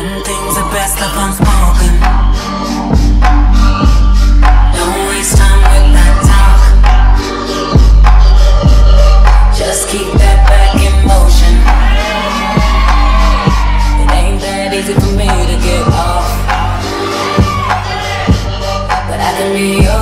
Some things are best left unspoken. Don't waste time with that talk. Just keep that back in motion. It ain't that easy for me to get off. But I can be your.